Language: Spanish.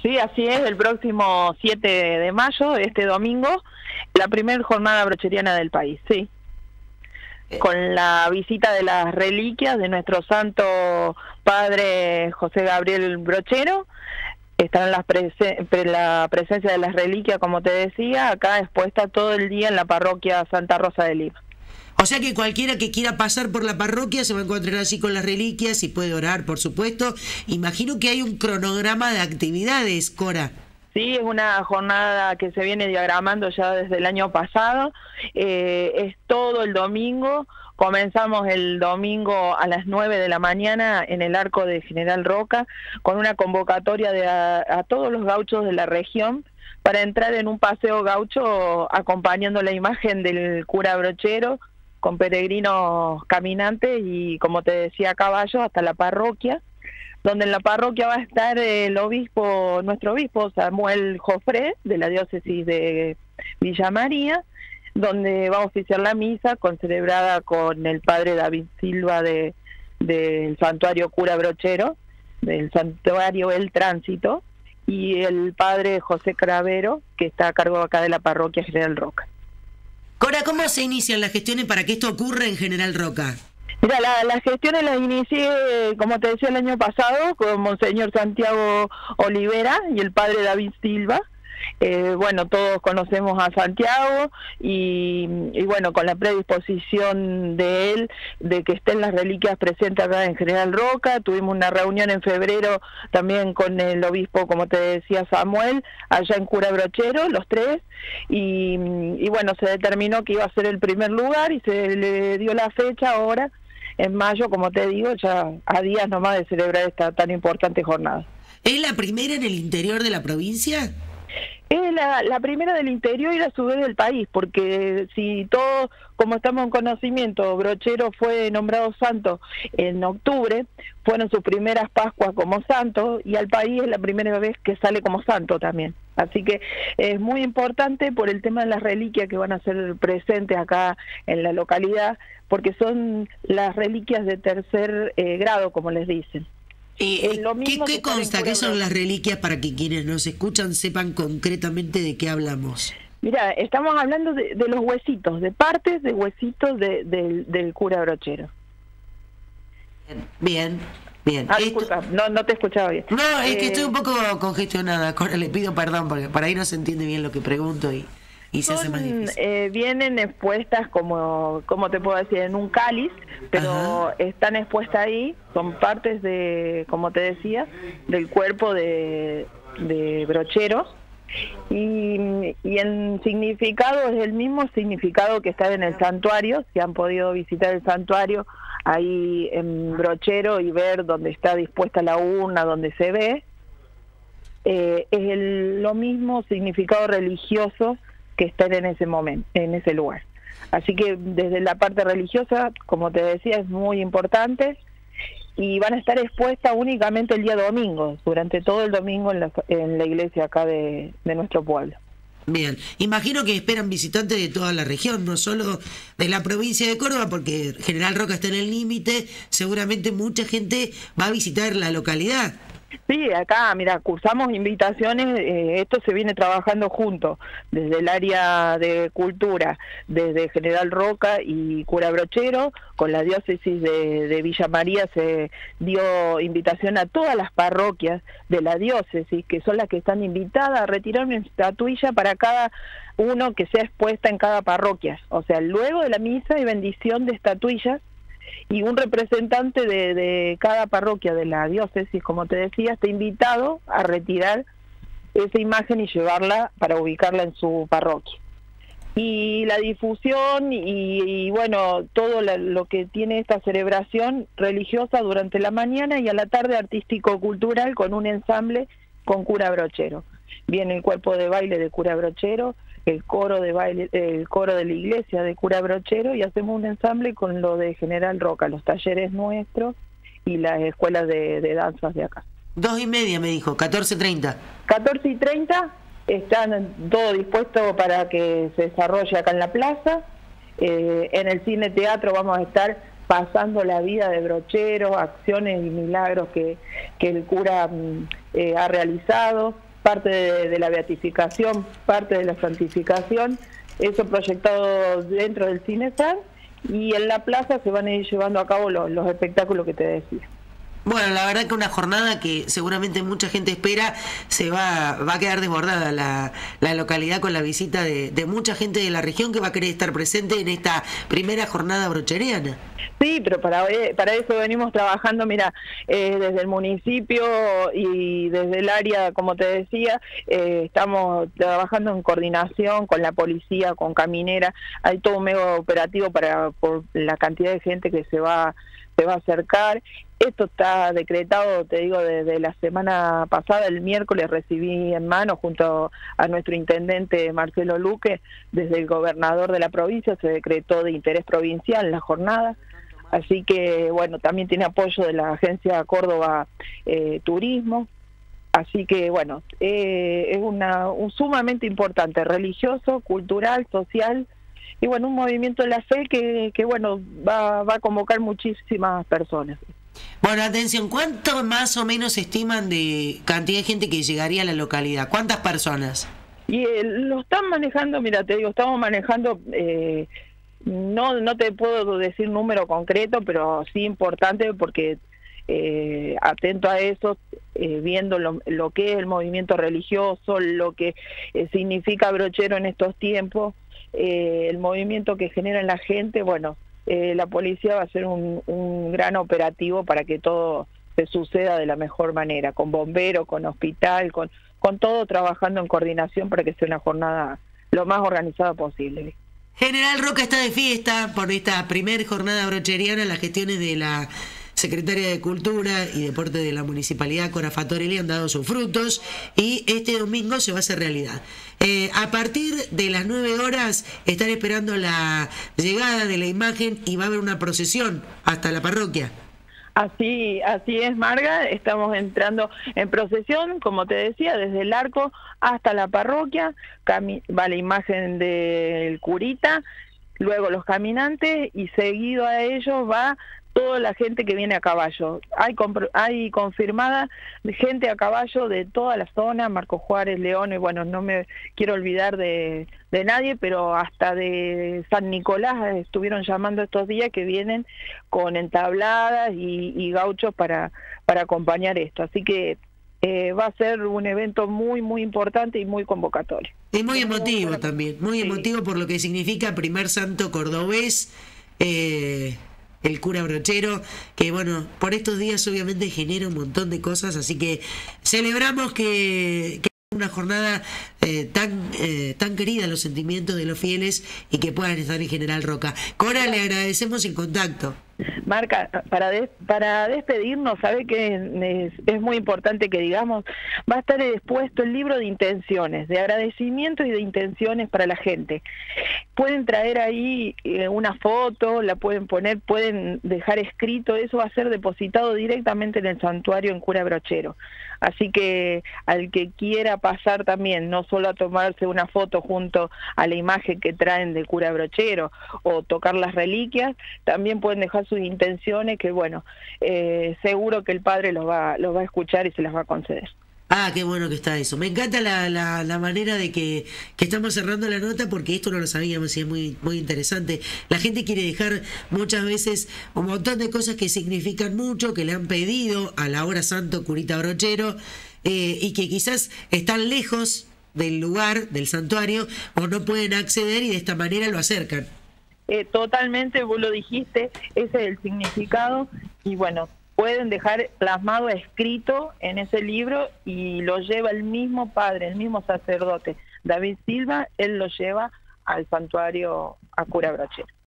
Sí, así es, el próximo 7 de mayo, este domingo, la primera jornada brocheriana del país, sí. Eh. Con la visita de las reliquias de nuestro santo padre José Gabriel Brochero, está la, la presencia de las reliquias, como te decía, acá expuesta todo el día en la parroquia Santa Rosa de Lima. O sea que cualquiera que quiera pasar por la parroquia se va a encontrar así con las reliquias y puede orar, por supuesto. Imagino que hay un cronograma de actividades, Cora. Sí, es una jornada que se viene diagramando ya desde el año pasado. Eh, es todo el domingo. Comenzamos el domingo a las 9 de la mañana en el arco de General Roca con una convocatoria de a todos los gauchos de la región para entrar en un paseo gaucho acompañando la imagen del cura brochero con peregrinos caminantes y, como te decía, caballos hasta la parroquia, donde en la parroquia va a estar el obispo, nuestro obispo Samuel Jofré, de la diócesis de Villa María, donde va a oficiar la misa, celebrada con el padre David Silva de del santuario Cura Brochero, del santuario El Tránsito, y el padre José Cravero, que está a cargo acá de la parroquia General Roca. Cora, ¿cómo se inician las gestiones para que esto ocurra en General Roca? Mira, las gestiones las inicié, como te decía, el año pasado con Monseñor Santiago Olivera y el padre David Silva. Eh, bueno, todos conocemos a Santiago y, bueno, con la predisposición de él de que estén las reliquias presentes acá en General Roca, tuvimos una reunión en febrero también con el obispo, como te decía Samuel, allá en Cura Brochero, los tres, y, y bueno, se determinó que iba a ser el primer lugar y se le dio la fecha ahora, en mayo, como te digo, ya a días nomás de celebrar esta tan importante jornada. ¿Es la primera en el interior de la provincia? Es la, primera del interior y a su vez del país, porque si todo, como estamos en conocimiento, Brochero fue nombrado santo en octubre, fueron sus primeras Pascuas como santo y al país es la primera vez que sale como santo también. Así que es muy importante por el tema de las reliquias que van a ser presentes acá en la localidad, porque son las reliquias de tercer eh, grado, como les dicen. Eh, ¿Qué, consta? ¿Qué son las reliquias para que quienes nos escuchan sepan concretamente de qué hablamos? Mira, estamos hablando de, los huesitos, de partes de huesitos del cura brochero. Bien, bien. Ah, disculpa, no, no te escuchaba bien. No, es que estoy un eh, poco congestionada. Le pido perdón porque para ahí no se entiende bien lo que pregunto y y se hace más difícil. Eh, vienen expuestas como, como te puedo decir, en un cáliz, pero están expuestas ahí, son partes de, como te decía, del cuerpo de, de brocheros. Y, y el significado es el mismo significado que está en el santuario, si han podido visitar el santuario ahí en brochero y ver dónde está dispuesta la urna, donde se ve, eh, es el, lo mismo significado religioso que estén en ese momento, en ese lugar. Así que desde la parte religiosa, como te decía, es muy importante y van a estar expuestas únicamente el día domingo, durante todo el domingo en la, en la iglesia acá de, de nuestro pueblo. Bien, imagino que esperan visitantes de toda la región, no solo de la provincia de Córdoba, porque General Roca está en el límite, seguramente mucha gente va a visitar la localidad. Sí, acá, mira, cursamos invitaciones, eh, esto se viene trabajando junto, desde el área de cultura, desde General Roca y Cura Brochero, con la diócesis de, Villa María se dio invitación a todas las parroquias de la diócesis, que son las que están invitadas a retirar una estatuilla para cada uno que sea expuesta en cada parroquia. O sea, luego de la misa y bendición de estatuillas, y un representante de, cada parroquia de la diócesis, como te decía, está invitado a retirar esa imagen y llevarla para ubicarla en su parroquia. Y la difusión y, bueno, todo lo que tiene esta celebración religiosa durante la mañana y a la tarde artístico-cultural con un ensamble con cura brochero. Viene el cuerpo de baile de cura brochero, el coro de baile, el coro de la iglesia de Cura Brochero y hacemos un ensamble con lo de General Roca, los talleres nuestros y las escuelas de, danzas de acá. Dos y media me dijo, 14.30. 14 y 30 están todo dispuesto para que se desarrolle acá en la plaza. Eh, en el cine teatro vamos a estar pasando la vida de brocheros, acciones y milagros que, que el cura mm, eh, ha realizado, parte de, la beatificación, parte de la santificación, eso proyectado dentro del Cine y en la plaza se van a ir llevando a cabo los, los espectáculos que te decía. Bueno, la verdad que una jornada que seguramente mucha gente espera, se va, va a quedar desbordada la, la localidad con la visita de, de, mucha gente de la región que va a querer estar presente en esta primera jornada brocheriana. Sí, pero para, eh, para eso venimos trabajando, mira, eh, desde el municipio y desde el área, como te decía, eh, estamos trabajando en coordinación con la policía, con Caminera, hay todo un medio operativo para por la cantidad de gente que se va se va a acercar. Esto está decretado, te digo, desde la semana pasada, el miércoles recibí en mano junto a nuestro intendente Marcelo Luque, desde el gobernador de la provincia, se decretó de interés provincial la jornada. Así que, bueno, también tiene apoyo de la Agencia Córdoba eh, Turismo. Así que, bueno, eh, es una, un sumamente importante, religioso, cultural, social, y bueno, un movimiento de la fe que, bueno, va, va a convocar muchísimas personas. Bueno, atención, ¿cuánto más o menos estiman de cantidad de gente que llegaría a la localidad? ¿Cuántas personas? Y eh, lo están manejando, mira, te digo, estamos manejando, eh, no, no te puedo decir número concreto, pero sí importante porque eh, atento a eso, eh, viendo lo, que es el movimiento religioso, lo que eh, significa brochero en estos tiempos, eh, el movimiento que genera en la gente, bueno, eh, la policía va a hacer un, un gran operativo para que todo se suceda de la mejor manera, con bomberos, con hospital, con, con todo trabajando en coordinación para que sea una jornada lo más organizada posible. General Roca está de fiesta por esta primer jornada brocheriana, las gestiones de la secretaria de Cultura y Deporte de la Municipalidad, Cora Fatorelli, han dado sus frutos y este domingo se va a hacer realidad. Eh, a partir de las 9 horas están esperando la llegada de la imagen y va a haber una procesión hasta la parroquia. Así, así es, Marga. Estamos entrando en procesión, como te decía, desde el arco hasta la parroquia. va la imagen del curita, luego los caminantes y seguido a ellos va toda la gente que viene a caballo. Hay, hay confirmada gente a caballo de toda la zona, Marco Juárez, León, y bueno, no me quiero olvidar de, de nadie, pero hasta de San Nicolás estuvieron llamando estos días que vienen con entabladas y, y gauchos para, para acompañar esto. Así que eh, va a ser un evento muy, muy importante y muy convocatorio. Es muy emotivo también, muy emotivo por lo que significa primer santo cordobés. Eh, el cura brochero, que bueno, por estos días obviamente genera un montón de cosas, así que celebramos que, una jornada eh, tan eh, tan querida los sentimientos de los fieles y que puedan estar en General Roca. Cora, le agradecemos el contacto. Marca, para, para despedirnos, sabe que es, muy importante que digamos, va a estar expuesto el libro de intenciones, de agradecimiento y de intenciones para la gente. Pueden traer ahí eh, una foto, la pueden poner, pueden dejar escrito, eso va a ser depositado directamente en el santuario en Cura Brochero. Así que al que quiera pasar también, no solo a tomarse una foto junto a la imagen que traen de Cura Brochero o tocar las reliquias, también pueden dejar sus intenciones que bueno, eh, seguro que el Padre los va, los va a escuchar y se las va a conceder. Ah, qué bueno que está eso. Me encanta la, la, la manera de que, que, estamos cerrando la nota porque esto no lo sabíamos y es muy, muy interesante. La gente quiere dejar muchas veces un montón de cosas que significan mucho, que le han pedido a la hora santo curita brochero eh, y que quizás están lejos del lugar, del santuario, o no pueden acceder y de esta manera lo acercan. Eh, totalmente, vos lo dijiste, ese es el significado y bueno, pueden dejar plasmado escrito en ese libro y lo lleva el mismo padre, el mismo sacerdote, David Silva, él lo lleva al santuario a Cura Brochero.